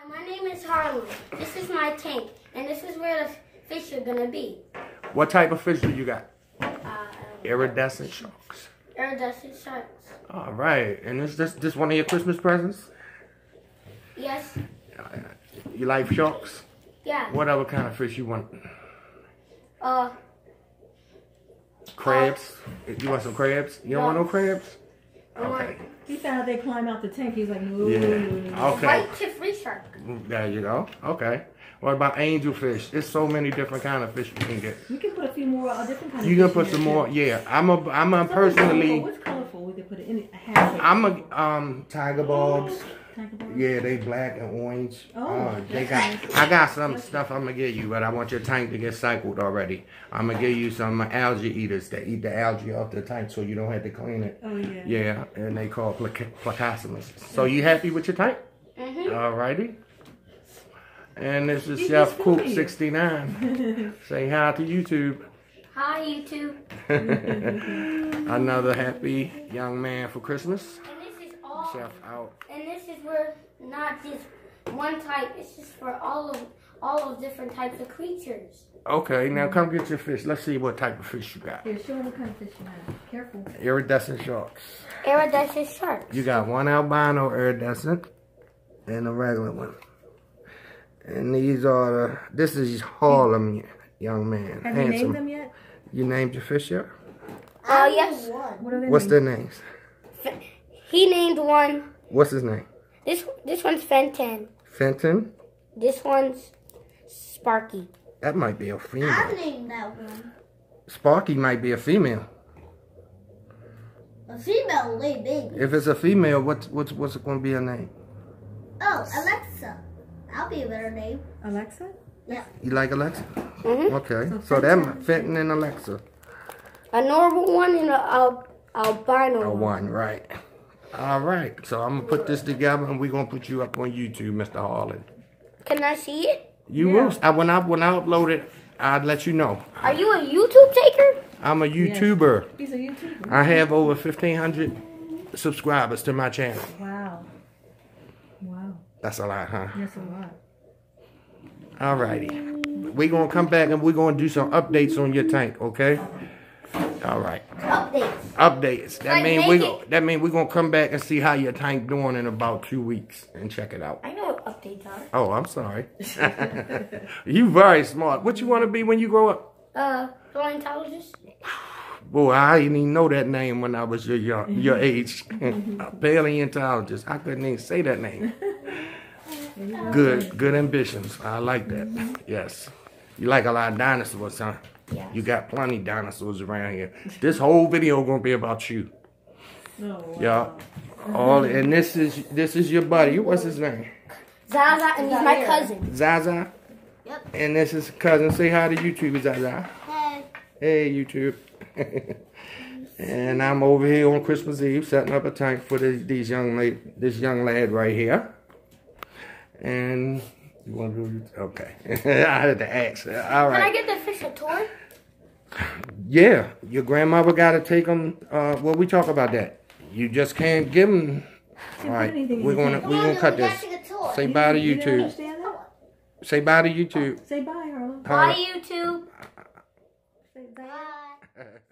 Hi, my name is Harlan. This is my tank, and this is where the fish are gonna be. What type of fish do you got? Uh, Iridescent sharks. iridescent sharks. All right. And is this this one of your Christmas presents? Yes. You like sharks? Yeah. What other kind of fish you want? Uh, Crabs? You want some crabs? You don't want no crabs? I want Okay. He found out they climb out the tank. He's like, Ooh. Yeah. Okay. white tip reef shark. There you go. Okay. What about angelfish? There's so many different kind of fish you can get. We can put a few more, a different kind of You can fish put in some more. too. Yeah. I'm a. I'm a Something colorful. personally. What's colorful? We could put it in it. A half. I'm a um tiger barbs. Tiger balm? Yeah, they black and orange. Oh, Uh, they got. nice. I got some stuff I'm gonna give you, but I want your tank to get cycled already. I'm gonna give you some algae eaters that eat the algae off the tank, so you don't have to clean it. Oh, yeah. Yeah, and they call placa- plecostomus. So you happy with your tank? Mm-hmm. Alrighty. And this is He's Chef just Coop 69. Say hi to YouTube. Hi, YouTube. Another happy young man for Christmas. And this is all. Chef out. And this is where not just one type. It's just for all of all of different types of creatures. Okay, now come get your fish. Let's see what type of fish you got. Here, show him what kind of fish you have. Careful. Iridescent sharks. Iridescent sharks. You got one albino iridescent and a regular one. And these are the, this is Harlem, young man. Have you named them yet? You named your fish yet? Uh, yes. What are they What's named? their names? He named one. What's his name? This this one's Fenton. Fenton? This one's Sparky. That might be a female. I named that one. Sparky might be a female. A female lay baby. If it's a female, what's what's what's it gonna be her name? Oh, Alexa. That'll be a better name. Alexa? Yeah. You like Alexa? Mhm. Okay. So So that Fenton- and Alexa. A normal one and a, a albino A one. one, right. All right. So I'm gonna put this together and we're gonna put you up on YouTube, Mr. Harlan. Can I see it? You Yeah. will. I, when I when I upload it, I'll let you know. Are you a YouTube taker? I'm a YouTuber. He's a YouTuber. I have over 1,500 subscribers to my channel. Wow. Wow. That's a lot, huh? That's a lot. All righty. We're gonna come back and we're gonna do some updates on your tank, okay? All right. Updates. Updates. That Like mean we go, that mean we're gonna come back and see how your tank doing in about two weeks and check it out. I know what updates are. Oh, I'm sorry. you very smart. What you want to be when you grow up? Uh, paleontologist. Boy, I didn't even know that name when I was your young, your age. A paleontologist. I couldn't even say that name. Good, good ambitions. I like that. Yes. You like a lot of dinosaurs, huh? Yes. You got plenty of dinosaurs around here. This whole video gonna be about you. No. wow. Yeah. All and this is this is your buddy. What's his name? Zaza, and he's my cousin. Zaza. Yep. And this is cousin. Say hi to YouTube, Zaza. Hey. Hey, YouTube. and I'm over here on Christmas Eve setting up a tank for this, these young lady, this young lad right here. And you want to do okay? I had to ask. All Can I get the fish a tour? Yeah, your grandmother got to take them. Uh, well, we talk about that. You just can't give them. All right, we're gonna we're gonna cut this. got to get tour. Say bye to You didn't YouTube. Say bye to YouTube. Say bye, Harlan. Bye, YouTube. Say bye. Bye.